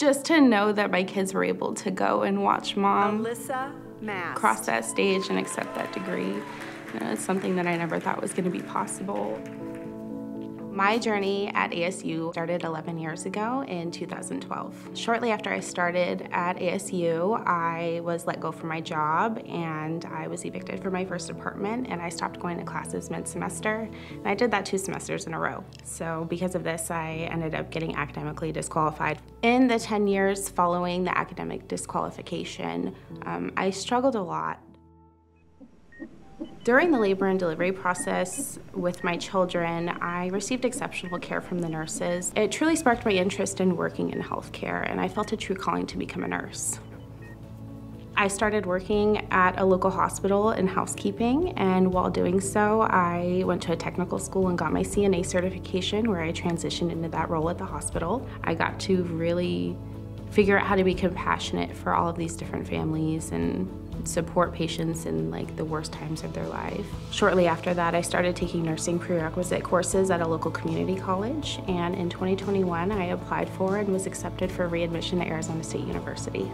Just to know that my kids were able to go and watch mom Alyssa Mast. cross that stage and accept that degree, you know, it's something that I never thought was going to be possible. My journey at ASU started 11 years ago in 2012. Shortly after I started at ASU, I was let go from my job and I was evicted from my first apartment and I stopped going to classes mid-semester. And I did that two semesters in a row. So because of this, I ended up getting academically disqualified. In the 10 years following the academic disqualification, um, I struggled a lot during the labor and delivery process with my children, I received exceptional care from the nurses. It truly sparked my interest in working in healthcare, and I felt a true calling to become a nurse. I started working at a local hospital in housekeeping, and while doing so, I went to a technical school and got my CNA certification where I transitioned into that role at the hospital. I got to really figure out how to be compassionate for all of these different families and support patients in like the worst times of their life. Shortly after that, I started taking nursing prerequisite courses at a local community college, and in 2021, I applied for and was accepted for readmission to Arizona State University.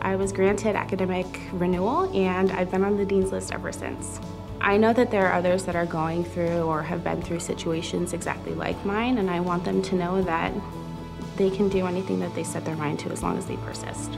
I was granted academic renewal, and I've been on the Dean's List ever since. I know that there are others that are going through or have been through situations exactly like mine, and I want them to know that they can do anything that they set their mind to as long as they persist.